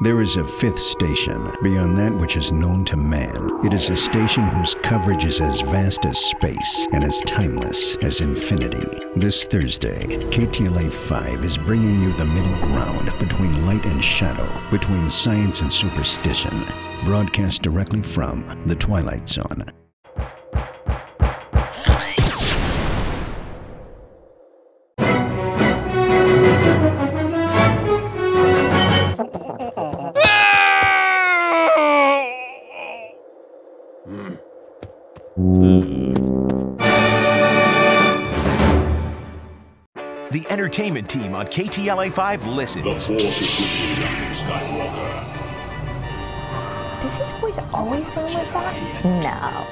There is a fifth station beyond that which is known to man. It is a station whose coverage is as vast as space and as timeless as infinity. This Thursday, KTLA 5 is bringing you the middle ground between light and shadow, between science and superstition. Broadcast directly from the Twilight Zone. The entertainment team on KTLA 5 The listens. Force is with you, Skywalker. Does his voice always sound like that? No.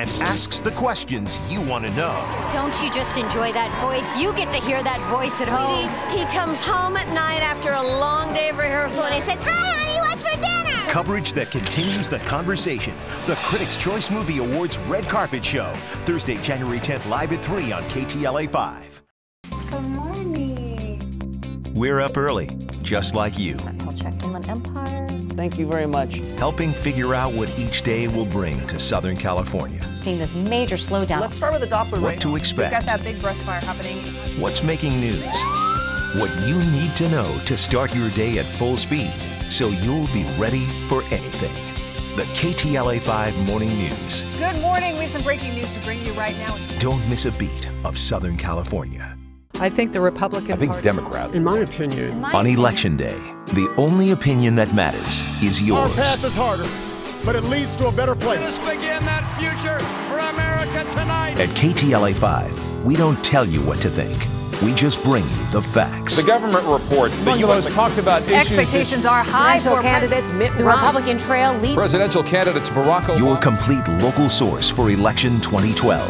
and asks the questions you want to know. Don't you just enjoy that voice? You get to hear that voice at home. He comes home at night after a long day of rehearsal and he says, Hi, honey, what's for dinner? Coverage that continues the conversation. The Critics' Choice Movie Awards Red Carpet Show. Thursday, January 10th, live at 3 on KTLA 5. Good morning. We're up early, just like you, I'll check Inland Empire. Thank you very much. helping figure out what each day will bring to Southern California. Seeing this major slowdown. Let's start with the Doppler What radar. to expect, Got that big brush fire happening. what's making news, what you need to know to start your day at full speed so you'll be ready for anything. The KTLA 5 Morning News. Good morning. We have some breaking news to bring you right now. Don't miss a beat of Southern California. I think the Republican I think Party. Democrats. In my opinion, On Election Day, the only opinion that matters is yours. our path is harder, but it leads to a better place. Let us begin that future for America tonight. At KTLA 5, we don't tell you what to think. We just bring you the facts. The government reports the Among the U.S. most talked about issues Expectations are high for candidates Mitt The Romney. Republican trail leads. presidential candidates Barack Obama. Your complete local source for election 2012.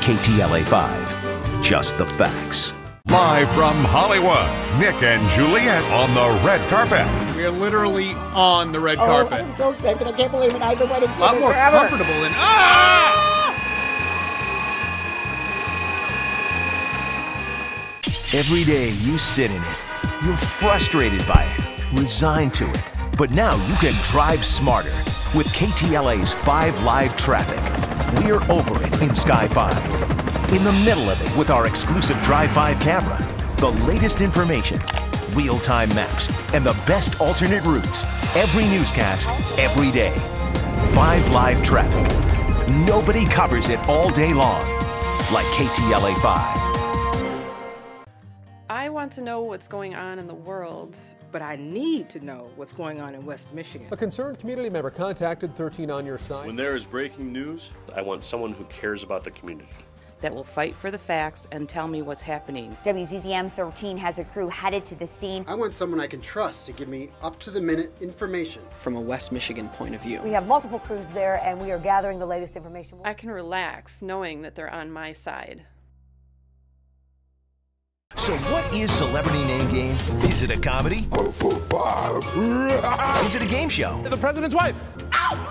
KTLA 5. Just the facts. Live from Hollywood, Nick and Juliet on the red carpet. We are literally on the red carpet. I'm so excited. I can't believe it. I've been waiting A lot more comfortable than ah! Every day you sit in it. You're frustrated by it, resigned to it. But now you can drive smarter with KTLA's 5 Live Traffic. We're over it in Sky 5. In the middle of it with our exclusive Drive 5 camera. The latest information, real time maps, and the best alternate routes. Every newscast, every day. 5 Live Traffic. Nobody covers it all day long. Like KTLA 5. I want to know what's going on in the world. But I need to know what's going on in West Michigan. A concerned community member contacted 13 on your side. When there is breaking news, I want someone who cares about the community. That will fight for the facts and tell me what's happening. WZZM 13 has a crew headed to the scene. I want someone I can trust to give me up to the minute information. From a West Michigan point of view. We have multiple crews there, and we are gathering the latest information. I can relax knowing that they're on my side. So what is Celebrity Name Game? Is it a comedy? Is it a game show? The president's wife. Oh,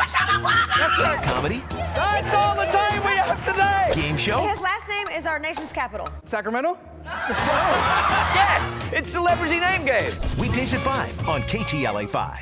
That's right. Comedy? That's all the time we have today. Game show? His last name is our nation's capital. Sacramento? yes, it's celebrity name game. Weekdays at 5 on KTLA 5.